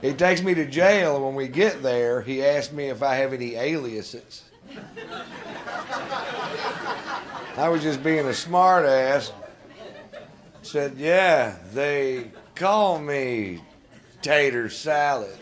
He takes me to jail, when we get there, he asks me if I have any aliases. I was just being a smartass. Said, yeah, they call me tater salad.